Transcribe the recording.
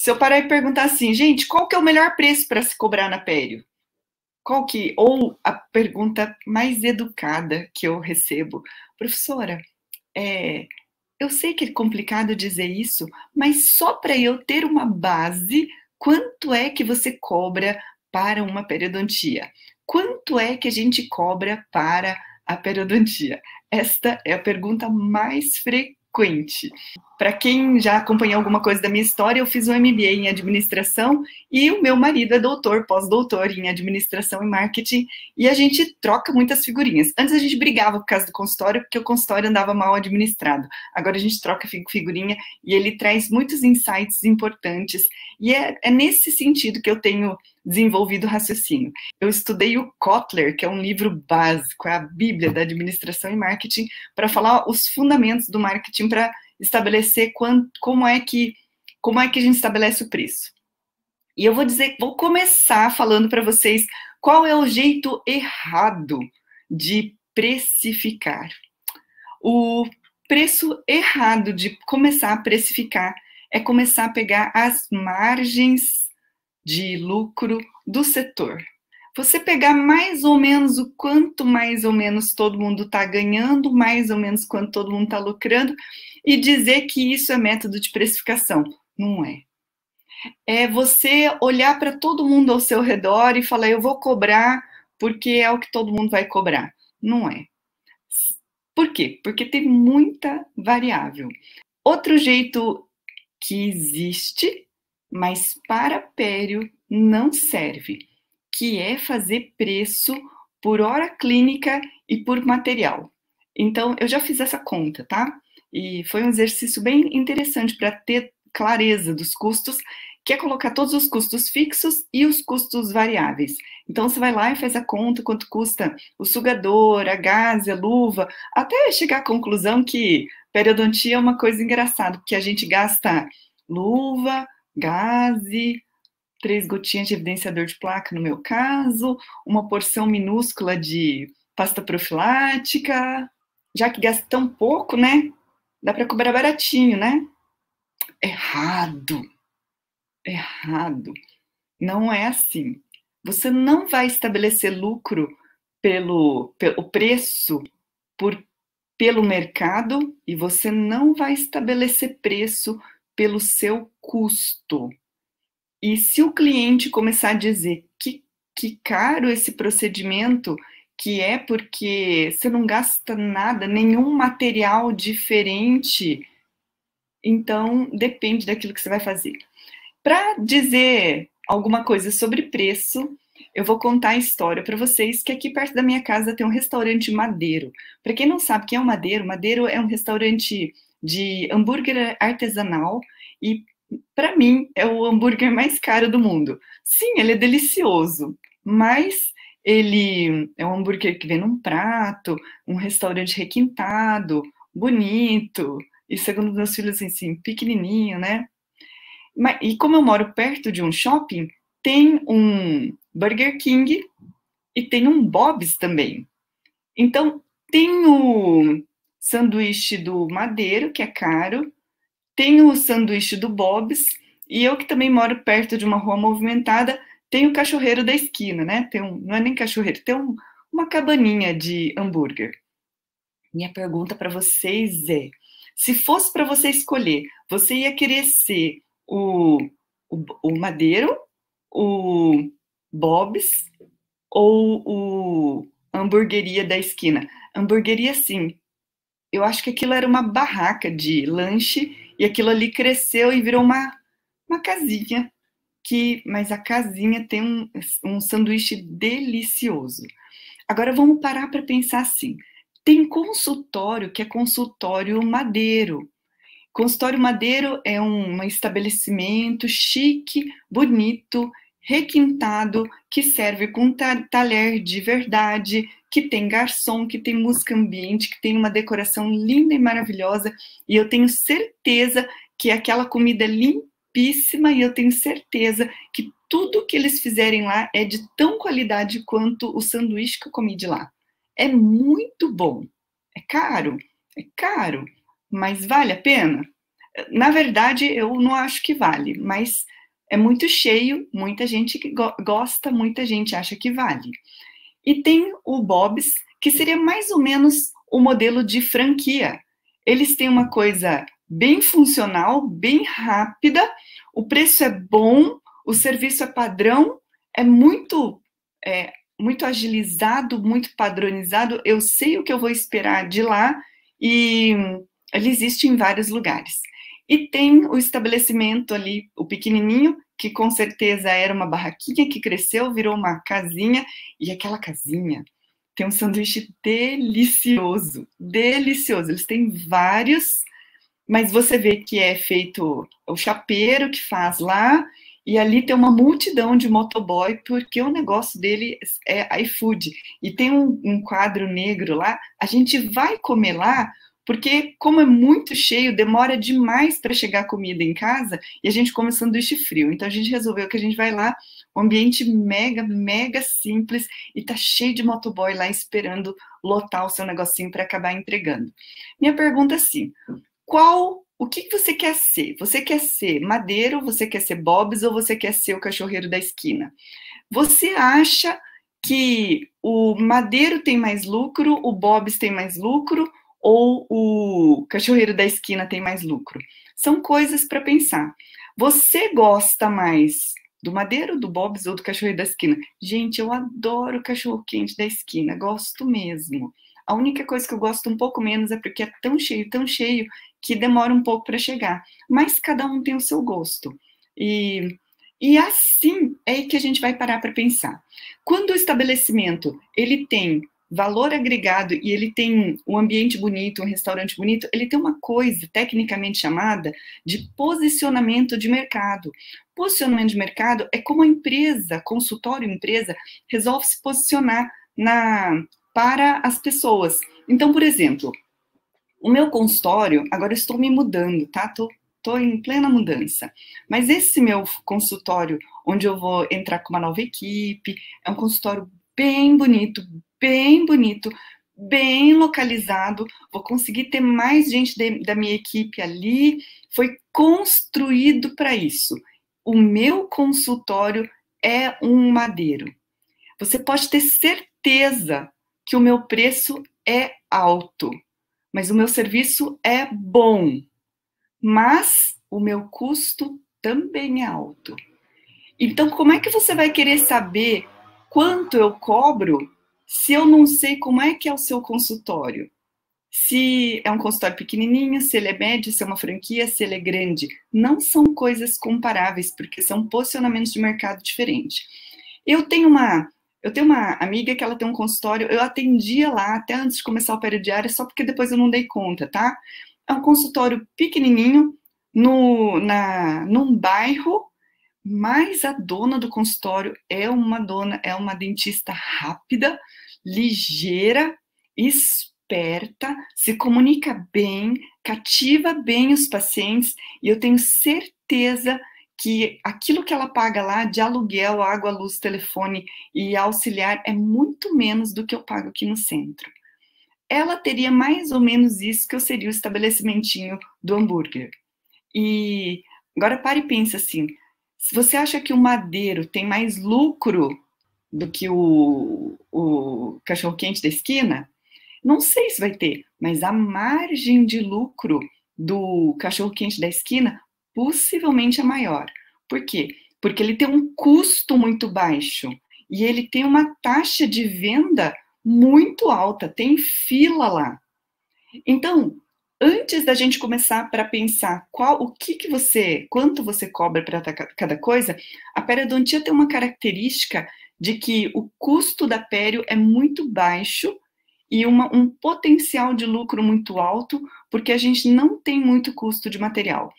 Se eu parar e perguntar assim, gente, qual que é o melhor preço para se cobrar na Pério? Qual que, ou a pergunta mais educada que eu recebo, professora, é, eu sei que é complicado dizer isso, mas só para eu ter uma base, quanto é que você cobra para uma periodontia? Quanto é que a gente cobra para a periodontia? Esta é a pergunta mais frequente. Para quem já acompanhou alguma coisa da minha história, eu fiz um MBA em administração e o meu marido é doutor, pós-doutor em administração e marketing, e a gente troca muitas figurinhas. Antes a gente brigava por causa do consultório, porque o consultório andava mal administrado. Agora a gente troca figurinha e ele traz muitos insights importantes. E é, é nesse sentido que eu tenho desenvolvido raciocínio. Eu estudei o Kotler, que é um livro básico, é a Bíblia da administração e marketing, para falar os fundamentos do marketing para estabelecer quanto, como é que como é que a gente estabelece o preço. E eu vou dizer, vou começar falando para vocês qual é o jeito errado de precificar. O preço errado de começar a precificar é começar a pegar as margens de lucro do setor. Você pegar mais ou menos o quanto mais ou menos todo mundo está ganhando, mais ou menos quanto todo mundo está lucrando, e dizer que isso é método de precificação. Não é. É você olhar para todo mundo ao seu redor e falar, eu vou cobrar porque é o que todo mundo vai cobrar. Não é. Por quê? Porque tem muita variável. Outro jeito que existe, mas para pério não serve, que é fazer preço por hora clínica e por material. Então, eu já fiz essa conta, tá? E foi um exercício bem interessante para ter clareza dos custos, que é colocar todos os custos fixos e os custos variáveis. Então você vai lá e faz a conta quanto custa o sugador, a gaze, a luva, até chegar à conclusão que periodontia é uma coisa engraçada, porque a gente gasta luva, gaze, três gotinhas de evidenciador de placa, no meu caso, uma porção minúscula de pasta profilática, já que gasta tão pouco, né? Dá para cobrar baratinho, né? Errado. Errado. Não é assim. Você não vai estabelecer lucro pelo, pelo preço por, pelo mercado e você não vai estabelecer preço pelo seu custo. E se o cliente começar a dizer que, que caro esse procedimento, que é porque você não gasta nada, nenhum material diferente. Então, depende daquilo que você vai fazer. Para dizer alguma coisa sobre preço, eu vou contar a história para vocês que aqui perto da minha casa tem um restaurante Madeiro. Para quem não sabe o que é o Madeiro, Madeiro é um restaurante de hambúrguer artesanal e para mim é o hambúrguer mais caro do mundo. Sim, ele é delicioso, mas ele é um hambúrguer que vem num prato, um restaurante requintado, bonito, e segundo meus filhos, assim, pequenininho, né? E como eu moro perto de um shopping, tem um Burger King e tem um Bob's também. Então, tem o sanduíche do Madeiro, que é caro, tem o sanduíche do Bob's, e eu que também moro perto de uma rua movimentada, tem o cachorreiro da esquina, né? Tem um, não é nem cachorreiro, tem um, uma cabaninha de hambúrguer. Minha pergunta para vocês é: se fosse para você escolher, você ia querer ser o, o, o Madeiro, o Bob's ou o Hamburgueria da esquina? Hamburgueria, sim. Eu acho que aquilo era uma barraca de lanche e aquilo ali cresceu e virou uma, uma casinha que, mas a casinha tem um, um sanduíche delicioso. Agora vamos parar para pensar assim. Tem consultório que é consultório madeiro. Consultório madeiro é um estabelecimento chique, bonito, requintado, que serve com talher de verdade, que tem garçom, que tem música ambiente, que tem uma decoração linda e maravilhosa, e eu tenho certeza que aquela comida limpa limpíssima e eu tenho certeza que tudo que eles fizerem lá é de tão qualidade quanto o sanduíche que eu comi de lá. É muito bom. É caro? É caro, mas vale a pena? Na verdade, eu não acho que vale, mas é muito cheio, muita gente go gosta, muita gente acha que vale. E tem o Bob's, que seria mais ou menos o modelo de franquia. Eles têm uma coisa bem funcional, bem rápida, o preço é bom, o serviço é padrão, é muito é, muito agilizado, muito padronizado. Eu sei o que eu vou esperar de lá e ele existe em vários lugares. E tem o estabelecimento ali, o pequenininho, que com certeza era uma barraquinha que cresceu, virou uma casinha, e aquela casinha tem um sanduíche delicioso, delicioso. Eles têm vários, mas você vê que é feito o chapeiro que faz lá, e ali tem uma multidão de motoboy, porque o negócio dele é iFood. E tem um, um quadro negro lá, a gente vai comer lá, porque como é muito cheio, demora demais para chegar comida em casa e a gente come sanduíche frio. Então a gente resolveu que a gente vai lá, um ambiente mega, mega simples e tá cheio de motoboy lá esperando lotar o seu negocinho para acabar entregando. Minha pergunta é assim: qual o que você quer ser? Você quer ser madeiro, você quer ser Bob's ou você quer ser o cachorreiro da esquina? Você acha que o madeiro tem mais lucro, o Bob's tem mais lucro ou o cachorreiro da esquina tem mais lucro? São coisas para pensar. Você gosta mais do madeiro, do Bob's ou do cachorreiro da esquina? Gente, eu adoro o cachorro quente da esquina, gosto mesmo. A única coisa que eu gosto um pouco menos é porque é tão cheio, tão cheio, que demora um pouco para chegar. Mas cada um tem o seu gosto. E, e assim é que a gente vai parar para pensar. Quando o estabelecimento ele tem valor agregado e ele tem um ambiente bonito, um restaurante bonito, ele tem uma coisa tecnicamente chamada de posicionamento de mercado. Posicionamento de mercado é como a empresa, consultório empresa, resolve se posicionar na para as pessoas. Então, por exemplo, o meu consultório, agora estou me mudando, tá? Tô, tô em plena mudança. Mas esse meu consultório, onde eu vou entrar com uma nova equipe, é um consultório bem bonito, bem bonito, bem localizado. Vou conseguir ter mais gente de, da minha equipe ali. Foi construído para isso. O meu consultório é um madeiro. Você pode ter certeza que o meu preço é alto, mas o meu serviço é bom, mas o meu custo também é alto. Então, como é que você vai querer saber quanto eu cobro se eu não sei como é que é o seu consultório? Se é um consultório pequenininho, se ele é médio, se é uma franquia, se ele é grande. Não são coisas comparáveis, porque são posicionamentos de mercado diferentes. Eu tenho uma eu tenho uma amiga que ela tem um consultório, eu atendia lá até antes de começar o período diário, só porque depois eu não dei conta, tá? É um consultório pequenininho, no, na, num bairro, mas a dona do consultório é uma dona, é uma dentista rápida, ligeira, esperta, se comunica bem, cativa bem os pacientes, e eu tenho certeza que aquilo que ela paga lá de aluguel, água, luz, telefone e auxiliar é muito menos do que eu pago aqui no centro. Ela teria mais ou menos isso que eu seria o estabelecimentinho do hambúrguer. E agora pare e pense assim: se você acha que o madeiro tem mais lucro do que o, o cachorro-quente da esquina, não sei se vai ter, mas a margem de lucro do cachorro-quente da esquina possivelmente é maior. Por quê? Porque ele tem um custo muito baixo e ele tem uma taxa de venda muito alta, tem fila lá. Então, antes da gente começar para pensar qual o que, que você, quanto você cobra para cada coisa, a periodontia tem uma característica de que o custo da pério é muito baixo e uma, um potencial de lucro muito alto, porque a gente não tem muito custo de material.